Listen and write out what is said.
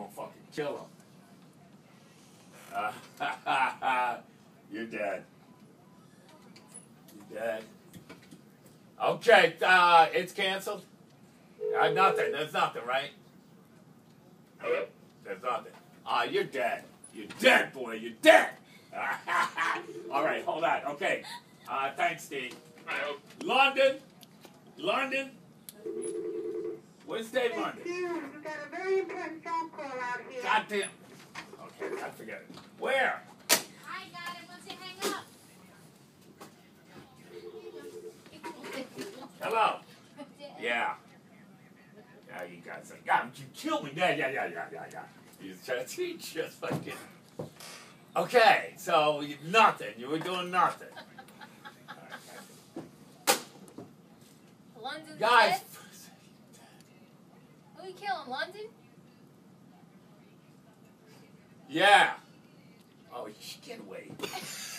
gonna fucking kill him. Uh, you're dead. You're dead. Okay, uh, it's canceled. Uh, nothing. There's nothing, right? There's nothing. Ah, you're dead. You're dead, boy. You're dead. All right, hold on. Okay. Uh, thanks, Steve. London. London. Where's Dave London? Goddamn. Okay, I forget it. Where? I got it once you hang up. Hello. Yeah. Yeah, you guys. Yeah, you killed me. Yeah, yeah, yeah, yeah, yeah, yeah. You just, you just fucking. Okay, so you- nothing. You were doing nothing. London's Guys. Who you killing? London? Yeah. Oh, sh- get away.